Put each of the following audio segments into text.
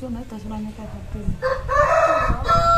जो ना कचरा में क्या करते हैं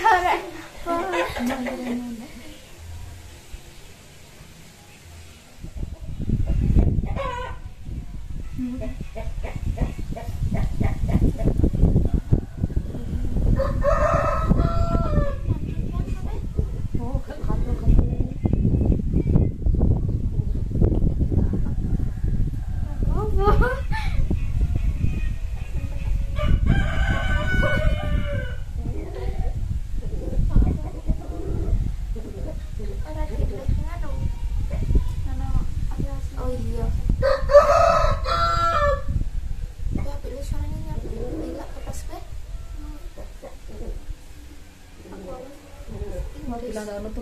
看到没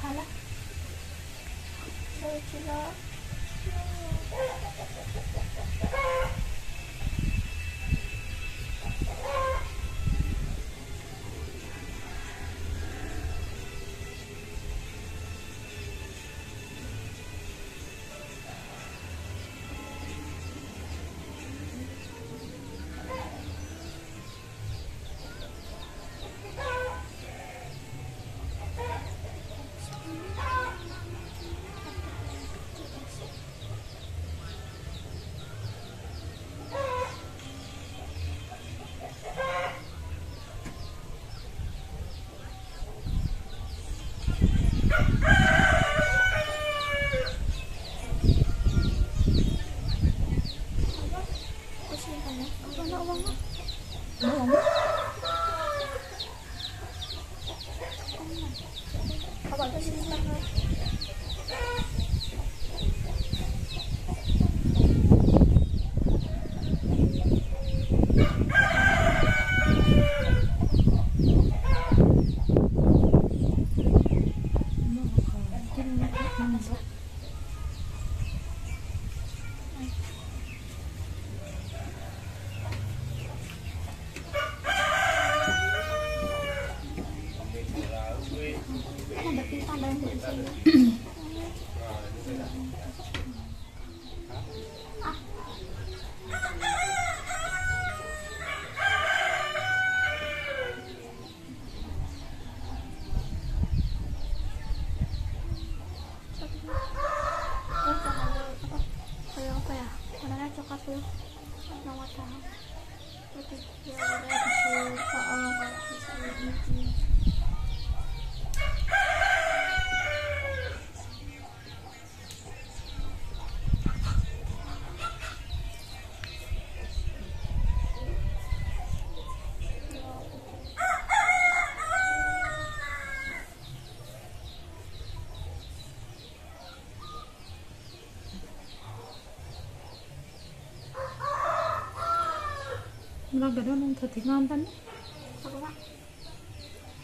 好了，可以吃。Yeah,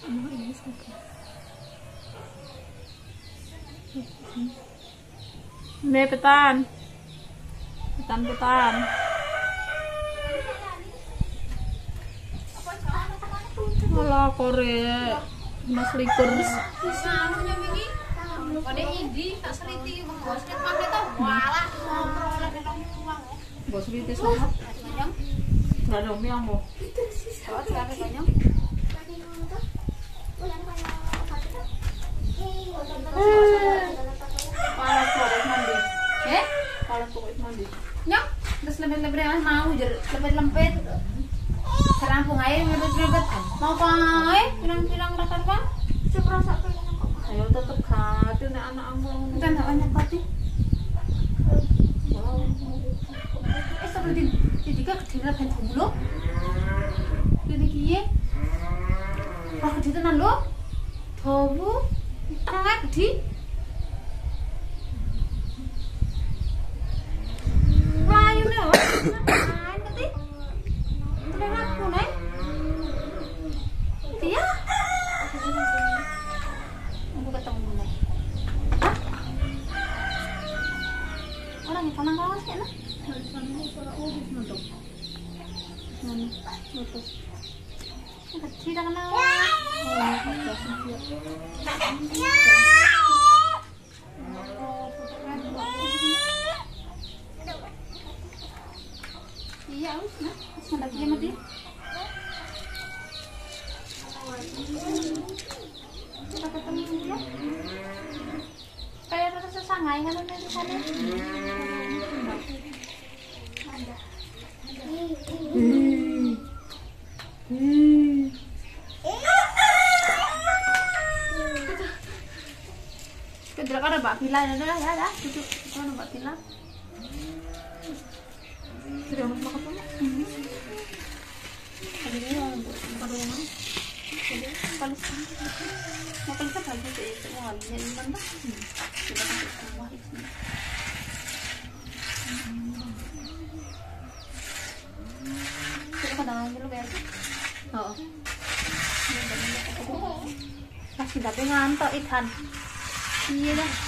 Ini sakit. Nih petan. Petan petan. Korea. Mas likur. Bos riti sangat. Gak ada umi ambo. Kalau Korea mandi. Eh, Kalau Korea mandi. nyok, terus lempet-lempet yang mau jer lempet-lempet. Serampung aja lempet-lempet. Mau pae, bilang-bilang rasa apa? Coba rasa pengen kok. Ayo tetep hati nek anak ambo. Kita nggak banyak kopi. Eh, sampai di di tiga kediri kan dulu. Ini kiye. Pak kediri tenan lo. Tobu. Tengah kediri. Melayu nih loh. Ngapain keti? Tenan aku nih. Iya. Aku ketemu nih. Hah? Orang yang pernah kawas ya nah? Kecil dah kenal. Iya, harus nah. Harus ngadap dia mati. Kita ketemu dia. Kayak rasa sesangai kan di sana. Bila ada ya ya duduk Mbak Bila. Sudah mas makan dulu. Tadi ini mau buat rumah. Kalau mau bagus itu mau ngambil mana? Kita kasih semua di sini. Kita kadang dulu bayar. Oh. Tapi ngantuk ikan. Iya dah.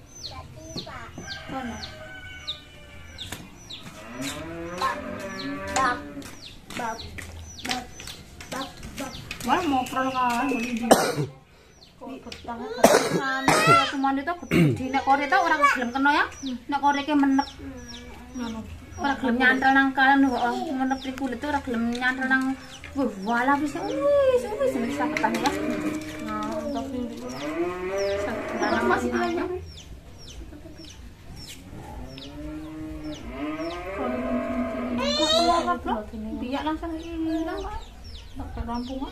Bab. Bab. Bab. Bab. Bab. Mau perlu kan, mau di ya ya. Kan di tuh ora gelem nyantel nang wah wala bisa wis wis wis saketan ya. Nah, masih banyak. biak langsung hilang dokter rampungan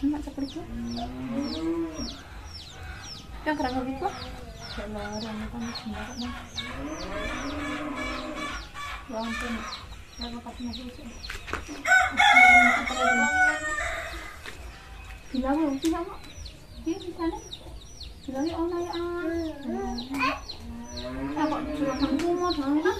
emak seperti itu yang kerangka gitu kalau orang kan sembarang mah langsung apa kasih nasi Bilawi, unti ya, Mak. Di sana. Bilawi ono ya, oh, ah. Ya, kok suruh kamu mau dong.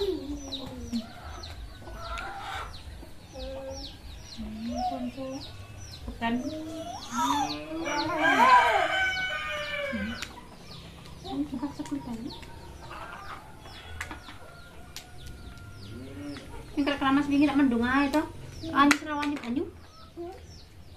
Ini buka sekulitan ya. Tinggal kelamas dingin, tak mendung aja, toh. Anis rawani banyu.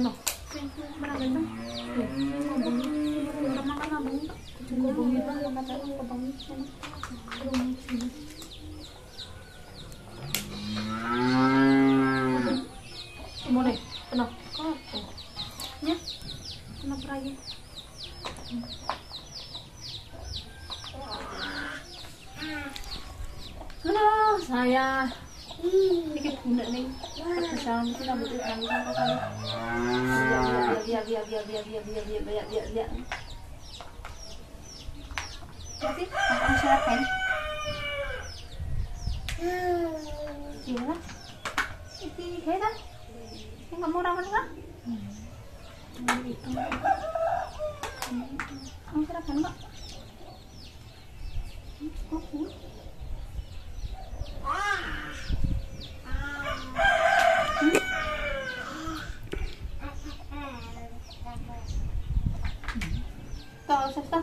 no meraganya ngobongnya nhiều lắm. Đi thế đó. Không còn mua đâu nữa không có đâu thắng đâu có cú Tao sắp sắp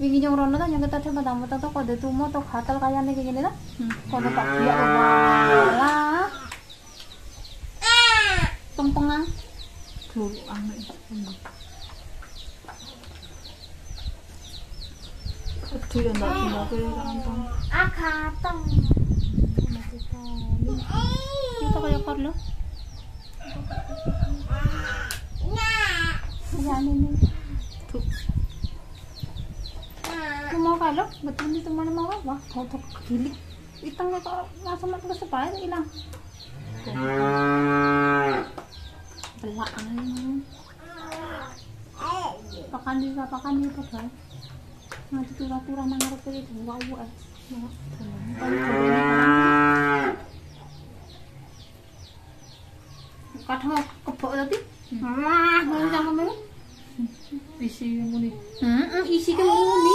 wingi nyong rono to nyong ketemu tamu to kode tumo tok gatel kayane kayak gini lah kode tak dia lah tempengan dulu anu Aduh ya mbak Bimo ke kantong. Ah kantong. Itu kayak kor lo. Nah. Ya ini. kalau betul itu mana mau wah kodok itu itang kok langsung mati kesepaya hilang belak angin pakan di pakan di pakan nanti kira-kira mengerti itu wow eh. Kadang kebok tadi. Hmm. Mau jangan cangkeme isi kemuni heeh hmm, isi kemuni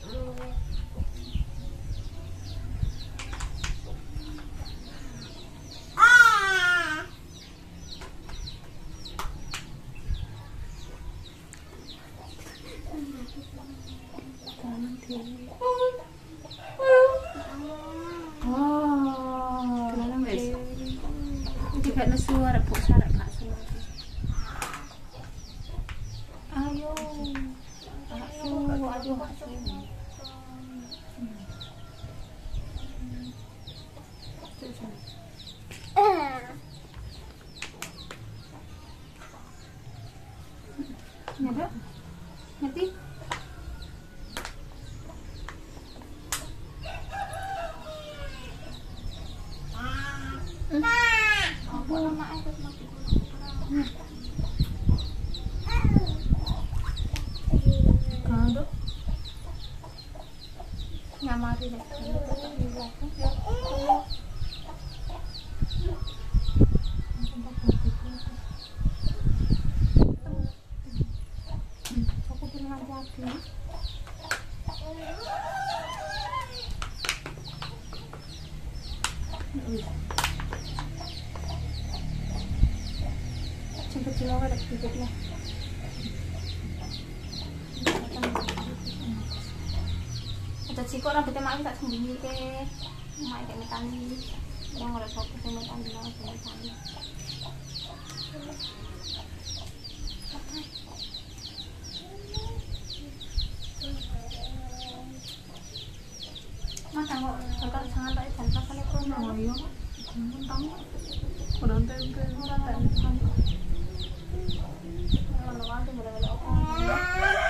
Tidak nesu arep kok sarap bakso ayo. Bakso aduh bakso sembunyi ke. Mak kayak metani. Yang ada sopo sing metani lah sing metani. Mas tanggo, kalau jangan tak jangan tak krono. Oh iya. Tentang. Udah tempe. Ora tak kan. Kalau boleh-boleh opo. Kok